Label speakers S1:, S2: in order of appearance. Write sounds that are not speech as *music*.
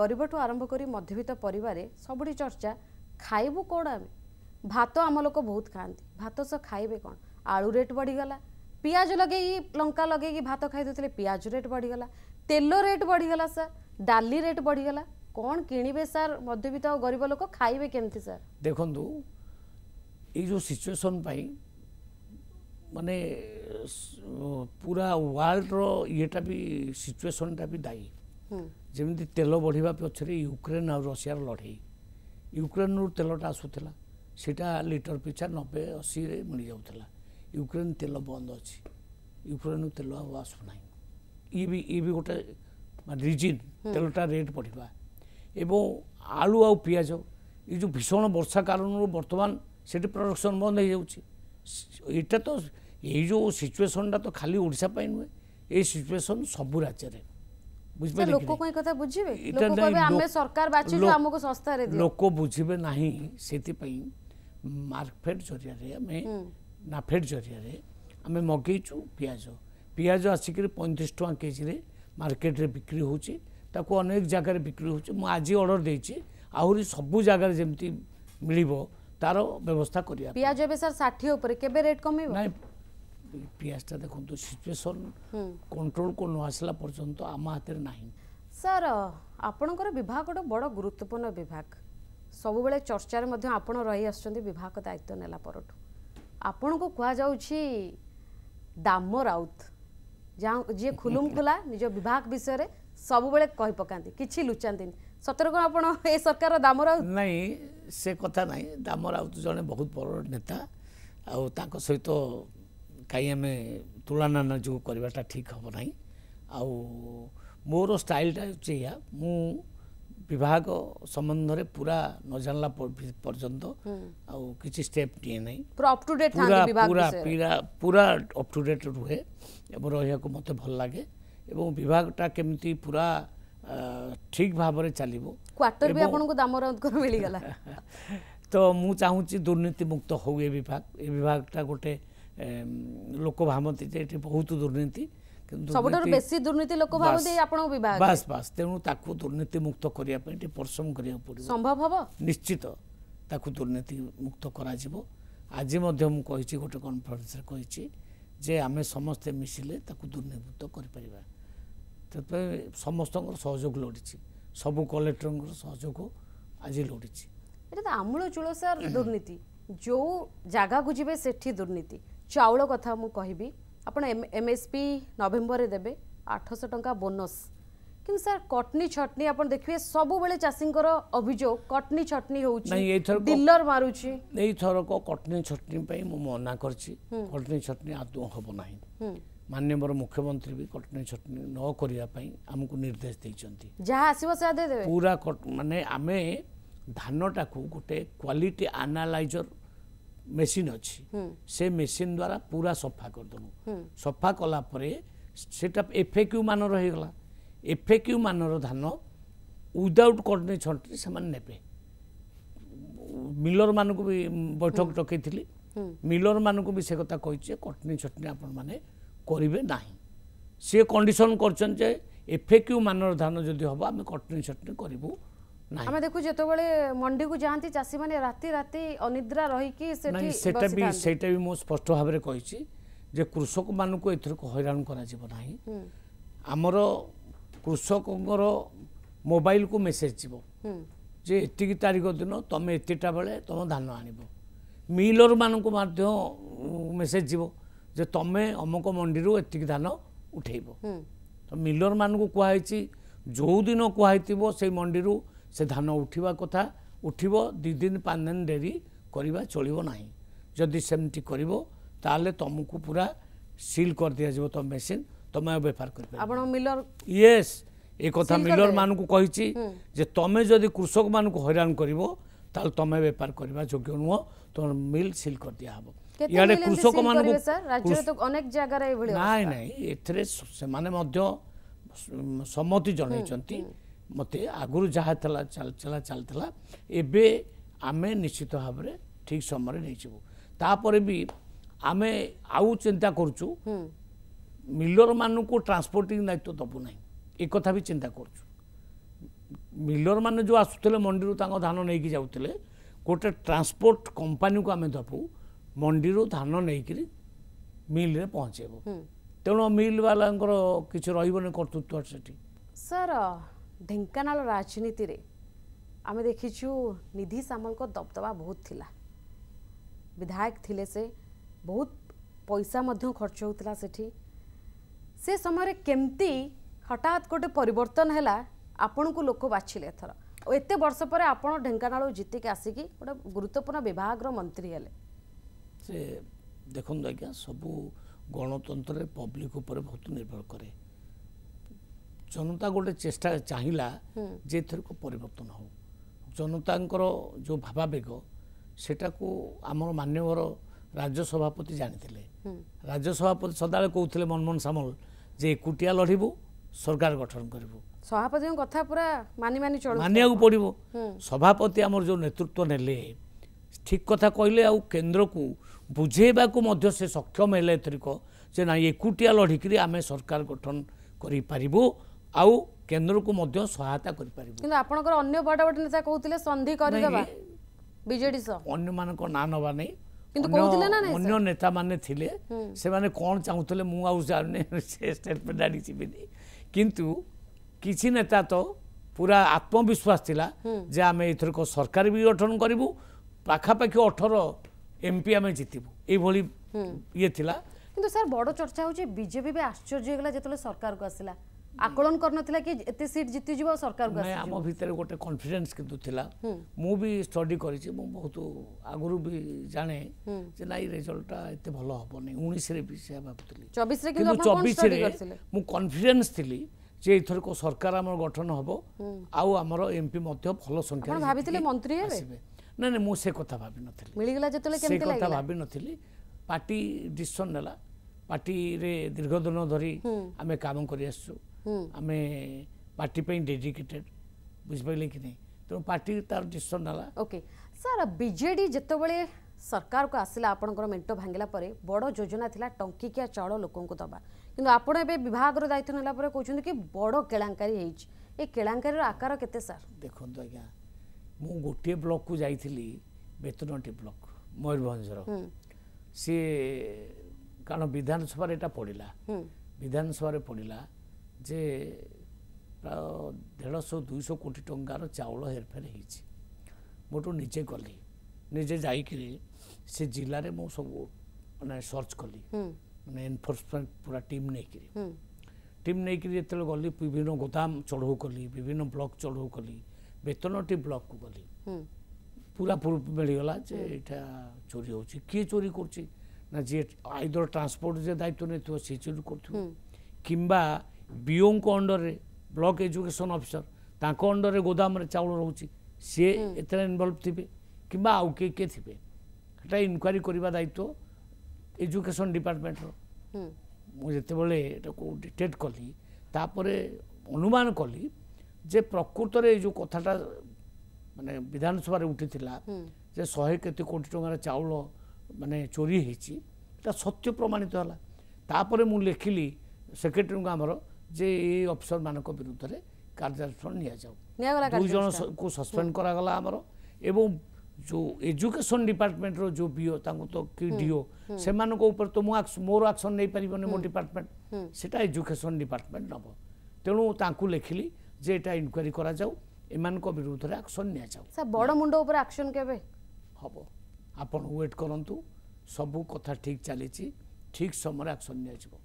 S1: গরিবঠু আরম্ভ করে মধ্যবিত্ত পরিবারে সবুটি চর্চা খাইবু কোণ আমি ভাত আম লোক বহুত খাঁতি ভাত সহ খাইবে কোণ আলু রেট বড়িগলা পিঁয়াজ লগাই লঙ্কা লগাই ভাত খাই দেলে পিঁয়াজ রেট বড়িগলা তেল রেট বড়িগলা স্যার ডালি রেট বড়িগলা কোণ কিণবে স্যার মধ্যবিত্ত গরিব লোক খাইবে
S2: কেমতি স্যার দেখুন এই যে সিচুয়েসন পাই মানে পুরা ওয়ার্ল্ডর ইয়েটা বি সিচুয়েসনটা বি
S1: দায়ী
S2: ଯେମିତି ତେଲ ବଢ଼ିବା ପଛରେ ୟୁକ୍ରେନ୍ ଆଉ ରଷିଆର ଲଢ଼େଇ ୟୁକ୍ରେନ୍ରୁ ତେଲଟା ଆସୁଥିଲା ସେଇଟା ଲିଟର ପିଛା ନବେ ଅଶୀରେ ମିଳିଯାଉଥିଲା ୟୁକ୍ରେନ୍ ତେଲ ବନ୍ଦ ଅଛି ୟୁକ୍ରେନ୍ରୁ ତେଲ ଆଉ ଆସୁନାହିଁ ଇଏ ବି ଇଏ ବି ଗୋଟେ ରିଜିନ୍ ତେଲଟା ରେଟ୍ ବଢ଼ିବା ଏବଂ ଆଳୁ ଆଉ ପିଆଜ ଏ ଯେଉଁ ଭୀଷଣ ବର୍ଷା କାରଣରୁ ବର୍ତ୍ତମାନ ସେଠି ପ୍ରଡକ୍ସନ୍ ବନ୍ଦ ହୋଇଯାଉଛି ଏଇଟା ତ ଏଇ ଯେଉଁ ସିଚୁଏସନ୍ଟା ତ ଖାଲି ଓଡ଼ିଶା ପାଇଁ ନୁହେଁ ଏଇ ସିଚୁଏସନ୍ ସବୁ ରାଜ୍ୟରେ
S1: বুঝবে
S2: লোক
S1: কই
S2: কথা
S1: বুঝিবে লোক
S2: কইবে
S1: আমি সরকার
S2: বাছিলু
S1: আমাকে সস্তারে দিও
S2: লোক বুঝিবে নাহি সেতি পাই মার্কেট জরিয়ারে আমি নাফেড জরিয়ারে আমি মগেইছু পিয়াজ পিয়াজ আসিকি 35 টাকা কেজিরে মার্কেটরে বিক্রি হচ্ছে তাকে অনেক জায়গায় বিক্রি হচ্ছে মু আজি অর্ডার দেইছি আহুরি সবু জায়গায় যেমতি মিলিব তার ব্যবস্থা করিয়া
S1: পিয়াজ এবে স্যার 60 উপরে কেবে রেট কমিব
S2: না ପିଆଜଟା ଦେଖନ୍ତୁ ସିଚୁଏସନ୍ କଣ୍ଟ୍ରୋଲକୁ ନ ଆସିଲା ପର୍ଯ୍ୟନ୍ତ ଆମ ହାତରେ ନାହିଁ
S1: ସାର୍ ଆପଣଙ୍କର ବିଭାଗ ଗୋଟେ ବଡ଼ ଗୁରୁତ୍ୱପୂର୍ଣ୍ଣ ବିଭାଗ ସବୁବେଳେ ଚର୍ଚ୍ଚାରେ ମଧ୍ୟ ଆପଣ ରହି ଆସୁଛନ୍ତି ବିଭାଗ ଦାୟିତ୍ୱ ନେଲା ପରଠୁ ଆପଣଙ୍କୁ କୁହାଯାଉଛି ଦାମ ରାଉତ ଯିଏ ଖୁଲୁମ ଖୋଲା ନିଜ ବିଭାଗ ବିଷୟରେ ସବୁବେଳେ କହି ପକାନ୍ତି କିଛି ଲୁଚାନ୍ତିନି ସତରେ କ'ଣ ଆପଣ ଏ ସରକାର ଦାମ ରାଉତ
S2: ନାଇଁ ସେ କଥା ନାହିଁ ଦାମ ରାଉତ ଜଣେ ବହୁତ ବଡ଼ ନେତା ଆଉ ତାଙ୍କ ସହିତ କାହିଁ ଆମେ ତୁଳନା ଯୋଗ କରିବାଟା ଠିକ୍ ହେବ ନାହିଁ ଆଉ ମୋର ଷ୍ଟାଇଲ୍ଟା ହେଉଛି ଏଇଆ ମୁଁ ବିଭାଗ ସମ୍ବନ୍ଧରେ ପୁରା ନ ଜାଣିଲା ପର୍ଯ୍ୟନ୍ତ ଆଉ କିଛି ଷ୍ଟେପ୍ ନିଏ ନାହିଁ
S1: ପୁରା
S2: ପୁରା ପୁରା ପୁରା ଅପ୍ ଟୁ ଡେଟ୍ ରୁହେ ଏବଂ ରହିବାକୁ ମୋତେ ଭଲ ଲାଗେ ଏବଂ ବିଭାଗଟା କେମିତି ପୁରା ଠିକ୍ ଭାବରେ ଚାଲିବ
S1: କ୍ୱାର୍ଟର ବି ଆପଣଙ୍କୁ ଦାମୋଦର ମିଳିଗଲା
S2: ତ ମୁଁ ଚାହୁଁଛି ଦୁର୍ନୀତିମୁକ୍ତ ହେଉ ଏ ବିଭାଗ ଏ ବିଭାଗଟା ଗୋଟେ ଲୋକ ଭାବନ୍ତି ଯେ ଏଠି ବହୁତ ଦୁର୍ନୀତି କିନ୍ତୁ
S1: ସବୁଠାରୁ ବେଶୀ ଦୁର୍ନୀତି ଲୋକ ଭାବନ୍ତି ଆପଣଙ୍କ ବିଭାଗ
S2: ବାସ୍ ବାସ୍ ତେଣୁ ତାକୁ ଦୁର୍ନୀତି ମୁକ୍ତ କରିବା ପାଇଁ ଟିକେ ପରିଶ୍ରମ କରିବାକୁ ପଡ଼ିବ
S1: ସମ୍ଭବ ହେବ
S2: ନିଶ୍ଚିତ ତାକୁ ଦୁର୍ନୀତି ମୁକ୍ତ କରାଯିବ ଆଜି ମଧ୍ୟ ମୁଁ କହିଛି ଗୋଟେ କନଫରେନ୍ସରେ କହିଛି ଯେ ଆମେ ସମସ୍ତେ ମିଶିଲେ ତାକୁ ଦୁର୍ନୀତିମୁକ୍ତ କରିପାରିବା ସେଥିପାଇଁ ସମସ୍ତଙ୍କର ସହଯୋଗ ଲୋଡ଼ିଛି ସବୁ କଲେକ୍ଟରଙ୍କର ସହଯୋଗ ଆଜି ଲୋଡ଼ିଛି
S1: এটা তো আমূল চুলো স্যার দুর্নীতি যে জায়গাকে যাবে সেটি দুর্নীতি ଚାଉଳ କଥା ମୁଁ କହିବି ଆପଣ ଏମ୍ ଏସ୍ ପି ନଭେମ୍ବରରେ ଦେବେ ଆଠଶହ ଟଙ୍କା ବୋନସ୍ କିନ୍ତୁ ସାର୍ କଟନୀ ଛଟନୀ ଆପଣ ଦେଖିବେ ସବୁବେଳେ ଚାଷୀଙ୍କର ଅଭିଯୋଗ କଟନୀ ଛଟନୀ ହେଉଛି ଡିଲର ମାରୁଛି
S2: ଏଇଥରକ କଟନୀ ଛଟନୀ ପାଇଁ ମୁଁ ମନା କରିଛି କଟନୀ ଛଟନୀ ଆଦୌ ହେବ ନାହିଁ ମାନ୍ୟବର ମୁଖ୍ୟମନ୍ତ୍ରୀ ବି କଟନୀ ଛଟନୀ ନ କରିବା ପାଇଁ ଆମକୁ ନିର୍ଦ୍ଦେଶ ଦେଇଛନ୍ତି
S1: ଯାହା ଆସିବ ସେହା ଦେଇଦେବେ
S2: ପୁରା ମାନେ ଆମେ ଧାନଟାକୁ ଗୋଟେ କ୍ୱାଲିଟି ଆନାଲାଇଜର ମେସିନ୍ ଅଛି ସେ ମେସିନ୍ ଦ୍ୱାରା ପୁରା ସଫା କରିଦେବୁ ସଫା କଲା ପରେ ସେଇଟା ଏଫ୍ ଏ କ୍ୟୁ ମାନର ହେଇଗଲା ଏଫ୍ ଏ କ୍ୟୁ ମାନର ଧାନ ୱିଦାଉଟ୍ କଟନୀ ଛଟନୀ ସେମାନେ ନେବେ ମିଲର୍ମାନଙ୍କୁ ବି ବୈଠକ ଡକେଇଥିଲି ମିଲର୍ମାନଙ୍କୁ ବି ସେ କଥା କହିଛି ଯେ କଟନୀ ଛଟନୀ ଆପଣମାନେ କରିବେ ନାହିଁ ସିଏ କଣ୍ଡିସନ୍ କରିଛନ୍ତି ଯେ ଏଫ୍ ଏ କ୍ୟୁ ମାନର ଧାନ ଯଦି ହେବ ଆମେ କଟନୀ ଛଟନୀ କରିବୁ
S1: ଆମେ ଦେଖୁ ଯେତେବେଳେ ମଣ୍ଡିକୁ ଯାଆନ୍ତି ଚାଷୀମାନେ ରାତି ରାତି ଅନିଦ୍ରା ରହିକି ସେଠି
S2: ସେଇଟା ବି ସେଇଟା ବି ମୁଁ ସ୍ପଷ୍ଟ ଭାବରେ କହିଛି ଯେ କୃଷକମାନଙ୍କୁ ଏଥିରକୁ ହଇରାଣ କରାଯିବ ନାହିଁ ଆମର କୃଷକଙ୍କର ମୋବାଇଲକୁ ମେସେଜ ଯିବ ଯେ ଏତିକି ତାରିଖ ଦିନ ତମେ ଏତେଟା ବେଳେ ତମ ଧାନ ଆଣିବ ମିଲରମାନଙ୍କୁ ମଧ୍ୟ ମେସେଜ ଯିବ ଯେ ତମେ ଅମକ ମଣ୍ଡିରୁ ଏତିକି ଧାନ ଉଠେଇବ ତ ମିଲରମାନଙ୍କୁ କୁହାହେଇଛି ଯେଉଁ ଦିନ କୁହାହେଇଥିବ ସେଇ ମଣ୍ଡିରୁ ସେ ଧାନ ଉଠିବା କଥା ଉଠିବ ଦୁଇ ଦିନ ପାଞ୍ଚ ଦିନ ଡେରି କରିବା ଚଳିବ ନାହିଁ ଯଦି ସେମିତି କରିବ ତାହେଲେ ତୁମକୁ ପୁରା ସିଲ୍ କରିଦିଆଯିବ ତୁମ ମେସିନ୍ ତୁମେ ଆଉ ବେପାର କରିପାରିବ ୟେସ୍ ଏ କଥା ମିଲର ମାନଙ୍କୁ କହିଛି ଯେ ତୁମେ ଯଦି କୃଷକମାନଙ୍କୁ ହଇରାଣ କରିବ ତାହେଲେ ତୁମେ ବେପାର କରିବା ଯୋଗ୍ୟ ନୁହଁ ତୁମର ମିଲ୍ ସିଲ୍ କରିଦିଆହେବ ଇଆଡ଼େ
S1: କୃଷକମାନଙ୍କୁ
S2: ନାଇଁ ନାଇଁ ଏଥିରେ ସେମାନେ ମଧ୍ୟ ସମ୍ମତି ଜଣାଇଛନ୍ତି মতে ଆଗରୁ ଯାହା ଥିଲା ଚାଲିଥିଲା ଚାଲିଥିଲା ଏବେ ଆମେ ନିଶ୍ଚିତ ଭାବରେ ଠିକ୍ ସମୟରେ ନେଇଯିବୁ ତାପରେ ବି ଆମେ ଆଉ ଚିନ୍ତା କରୁଛୁ ମିଲରମାନଙ୍କୁ ଟ୍ରାନ୍ସପୋର୍ଟିଂ ଦାୟିତ୍ୱ ଦେବୁ ନାହିଁ ଏ କଥା ବି ଚିନ୍ତା କରୁଛୁ ମିଲରମାନେ ଯେଉଁ ଆସୁଥିଲେ ମଣ୍ଡିରୁ ତାଙ୍କ ଧାନ ନେଇକି ଯାଉଥିଲେ ଗୋଟେ ଟ୍ରାନ୍ସପୋର୍ଟ କମ୍ପାନୀକୁ ଆମେ ଦେବୁ ମଣ୍ଡିରୁ ଧାନ ନେଇକରି ମିଲ୍ରେ ପହଞ୍ଚେଇବୁ ତେଣୁ ମିଲ୍ ବାଲାଙ୍କର କିଛି ରହିବନି କର୍ତ୍ତୃତ୍ୱ ସେଠି
S1: ସାର୍ ଢେଙ୍କାନାଳ ରାଜନୀତିରେ ଆମେ ଦେଖିଛୁ ନିଧି ସାମଲଙ୍କ ଦବଦବା ବହୁତ ଥିଲା ବିଧାୟକ ଥିଲେ ସେ ବହୁତ ପଇସା ମଧ୍ୟ ଖର୍ଚ୍ଚ ହେଉଥିଲା ସେଠି ସେ ସମୟରେ କେମିତି ହଠାତ୍ ଗୋଟେ ପରିବର୍ତ୍ତନ ହେଲା ଆପଣଙ୍କୁ ଲୋକ ବାଛିଲେ ଏଥର ଆଉ ଏତେ ବର୍ଷ ପରେ ଆପଣ ଢେଙ୍କାନାଳକୁ ଜିତିକି ଆସିକି ଗୋଟେ ଗୁରୁତ୍ୱପୂର୍ଣ୍ଣ ବିଭାଗର ମନ୍ତ୍ରୀ ହେଲେ
S2: ସେ ଦେଖନ୍ତୁ ଆଜ୍ଞା ସବୁ ଗଣତନ୍ତ୍ରରେ ପବ୍ଲିକ ଉପରେ ବହୁତ ନିର୍ଭର କରେ ଜନତା ଗୋଟେ ଚେଷ୍ଟା ଚାହିଁଲା ଯେ ଏଥରକ ପରିବର୍ତ୍ତନ ହେଉ ଜନତାଙ୍କର ଯେଉଁ ଭାବାବେଗ ସେଟାକୁ ଆମର ମାନ୍ୟବର ରାଜ୍ୟସଭାପତି ଜାଣିଥିଲେ ରାଜ୍ୟସଭାପତି ସଦାବେଳେ କହୁଥିଲେ ମନମୋହନ ସାମଲ ଯେ ଏକୁଟିଆ ଲଢ଼ିବୁ ସରକାର ଗଠନ କରିବୁ
S1: ସଭାପତିଙ୍କ କଥା ପୁରା ମାନି ମାନି ଚଳ
S2: ମାନିବାକୁ ପଡ଼ିବ ସଭାପତି ଆମର ଯେଉଁ ନେତୃତ୍ୱ ନେଲେ ଠିକ କଥା କହିଲେ ଆଉ କେନ୍ଦ୍ରକୁ ବୁଝେଇବାକୁ ମଧ୍ୟ ସେ ସକ୍ଷମ ହେଲେ ଏଥରିକ ଯେ ନାଇଁ ଏକୁଟିଆ ଲଢ଼ିକିରି ଆମେ ସରକାର ଗଠନ କରିପାରିବୁ ଆଉ କେନ୍ଦ୍ରକୁ ମଧ୍ୟ ସହାୟତା କରିପାରିବ
S1: କିନ୍ତୁ ଆପଣଙ୍କର ଅନ୍ୟ ବଡ଼ ବଡ଼ ନେତା କହୁଥିଲେ ସନ୍ଧି କରିଦେବା ବିଜେଡି ସହ
S2: ଅନ୍ୟମାନଙ୍କ ନାଁ ନେବା
S1: ନାହିଁ
S2: ଅନ୍ୟ ନେତାମାନେ ଥିଲେ ସେମାନେ କ'ଣ ଚାହୁଁଥିଲେ ମୁଁ ଆଉ ଜାଣିନି *laughs* ସେ ଷ୍ଟେଟମେଣ୍ଟ ଆଣିଯିବିନି କିନ୍ତୁ କିଛି ନେତା ତ ପୁରା ଆତ୍ମବିଶ୍ୱାସ ଥିଲା ଯେ ଆମେ ଏଥରକ ସରକାର ବି ଗଠନ କରିବୁ ପାଖାପାଖି ଅଠର ଏମ୍ ପି ଆମେ ଜିତିବୁ ଏଇଭଳି ଇଏ ଥିଲା
S1: କିନ୍ତୁ ସାର୍ ବଡ଼ ଚର୍ଚ୍ଚା ହେଉଛି ବିଜେପି ବି ଆଶ୍ଚର୍ଯ୍ୟ ହେଇଗଲା ଯେତେବେଳେ ସରକାରକୁ ଆସିଲା আকলন করনথিলা কি এতে সিট জিতি যাব সরকার
S2: কো আসি
S1: আমো
S2: ভিতরে গোটে কনফিডেন্স কিন্তু থিলা মু বি স্টডি করিছি মু বহুত আগরু বি জানে যে নাই রেজাল্টটা এতে ভালো হবনি 19 রে বি সে
S1: ভাবতলি 24
S2: রে
S1: কিন্তু আপনি কোন
S2: স্টডি
S1: করছিলে
S2: মু কনফিডেন্স থিলি যে এথরক সরকার আমার গঠন হব আউ আমার এমপি মধ্য ভালো সংখ্যা
S1: আপনি ভাবিছিলে মন্ত্রী হবে
S2: না না মু সে কথা ভাবি নথিলি
S1: মিলি গলা
S2: যেতলে
S1: কেমতে
S2: লাগিলা
S1: সে
S2: কথা ভাবি নথিলি পার্টি ডিসিশন নেলা ପାର୍ଟିରେ ଦୀର୍ଘ ଦିନ ଧରି ଆମେ କାମ କରିଆସିଛୁ ଆମେ ପାର୍ଟି ପାଇଁ ଡେଡିକେଟେଡ୍ ବୁଝିପାରିଲେ କି ନାହିଁ ତେଣୁ ପାର୍ଟି ତାର ଡିସିସନ୍ ନେଲା
S1: ଓକେ ସାର୍ ବିଜେଡ଼ି ଯେତେବେଳେ ସରକାରକୁ ଆସିଲା ଆପଣଙ୍କର ମେଣ୍ଟ ଭାଙ୍ଗିଲା ପରେ ବଡ଼ ଯୋଜନା ଥିଲା ଟଙ୍କିକିଆ ଚାଉଳ ଲୋକଙ୍କୁ ଦେବା କିନ୍ତୁ ଆପଣ ଏବେ ବିଭାଗର ଦାୟିତ୍ୱ ନେଲା ପରେ କହୁଛନ୍ତି କି ବଡ଼ କେଳାଙ୍କାରୀ ହେଇଛି ଏ କେଳାଙ୍କାରୀର ଆକାର କେତେ ସାର୍
S2: ଦେଖନ୍ତୁ ଆଜ୍ଞା ମୁଁ ଗୋଟିଏ ବ୍ଲକକୁ ଯାଇଥିଲି ବେତନଟି ବ୍ଲକ ମୟୂରଭଞ୍ଜର ସିଏ କାରଣ ବିଧାନସଭାରେ ଏଇଟା ପଡ଼ିଲା ବିଧାନସଭାରେ ପଡ଼ିଲା ଯେ ପ୍ରାୟ ଦେଢ଼ଶହ ଦୁଇଶହ କୋଟି ଟଙ୍କାର ଚାଉଳ ହେରଫେର ହେଇଛି ମୁଁ ଏଠୁ ନିଜେ ଗଲି ନିଜେ ଯାଇକିରି ସେ ଜିଲ୍ଲାରେ ମୁଁ ସବୁ ମାନେ ସର୍ଚ୍ଚ କଲି ମାନେ ଏନଫୋର୍ସମେଣ୍ଟ ପୁରା ଟିମ୍ ନେଇକିରି ଟିମ୍ ନେଇକିରି ଯେତେବେଳେ ଗଲି ବିଭିନ୍ନ ଗୋଦାମ ଚଢ଼ଉ କଲି ବିଭିନ୍ନ ବ୍ଲକ ଚଢ଼ଉ କଲି ବେତନଟି ବ୍ଲକକୁ ଗଲି ପୁରା ମିଳିଗଲା ଯେ ଏଇଟା ଚୋରି ହେଉଛି କିଏ ଚୋରି କରୁଛି যে ଆଇଦର ଟ୍ରାନ୍ସପୋର୍ଟ ଯେ ଦାୟିତ୍ୱ ନେଇଥିବ ସେ ଚିରୁ କରୁଥିବ କିମ୍ବା ବିଓଙ୍କ ଅଣ୍ଡରରେ ବ୍ଲକ ଏଜୁକେସନ୍ ଅଫିସର ତାଙ୍କ ଅଣ୍ଡରରେ ଗୋଦାମରେ ଚାଉଳ ରହୁଛି ସିଏ ଏଥିରେ ଇନଭଲ୍ଭ ଥିବେ କିମ୍ବା ଆଉ କିଏ କିଏ ଥିବେ ଏଇଟା ଇନକ୍ୱାରି କରିବା ଦାୟିତ୍ୱ ଏଜୁକେସନ୍ ଡିପାର୍ଟମେଣ୍ଟର ମୁଁ ଯେତେବେଳେ ଏଟାକୁ ଡିଟେକ୍ଟ କଲି ତାପରେ ଅନୁମାନ କଲି ଯେ ପ୍ରକୃତରେ ଏଇ ଯେଉଁ କଥାଟା ମାନେ ବିଧାନସଭାରେ ଉଠିଥିଲା ଯେ ଶହେ କେତେ କୋଟି ଟଙ୍କାର ଚାଉଳ ମାନେ ଚୋରି ହେଇଛି ତା ସତ୍ୟ ପ୍ରମାଣିତ ହେଲା ତାପରେ ମୁଁ ଲେଖିଲି ସେକ୍ରେଟେରୀଙ୍କୁ ଆମର ଯେ ଏ ଅଫିସରମାନଙ୍କ ବିରୁଦ୍ଧରେ କାର୍ଯ୍ୟାନୁଷ୍ଠାନ ନିଆଯାଉ ଦୁଇ ଜଣକୁ ସସ୍ପେଣ୍ଡ କରାଗଲା ଆମର ଏବଂ ଯେଉଁ ଏଜୁକେସନ ଡିପାର୍ଟମେଣ୍ଟର ଯେଉଁ ବିଓ ତାଙ୍କୁ ତ କି ଡିଓ ସେମାନଙ୍କ ଉପରେ ତ ମୁଁ ମୋର ଆକ୍ସନ ନେଇପାରିବନି ମୋ ଡିପାର୍ଟମେଣ୍ଟ ସେଟା ଏଜୁକେସନ ଡିପାର୍ଟମେଣ୍ଟ ନେବ ତେଣୁ ତାଙ୍କୁ ଲେଖିଲି ଯେ ଏଇଟା ଇନକ୍ୱାରି କରାଯାଉ ଏମାନଙ୍କ ବିରୁଦ୍ଧରେ ଆକ୍ସନ ନିଆଯାଉ
S1: ବଡ଼ ମୁଣ୍ଡ ଉପରେ ଆକ୍ସନ କେବେ
S2: ହେବ ଆପଣ ୱେଟ୍ କରନ୍ତୁ सबै कथा ठीक चाहिँ ठीक समय आनज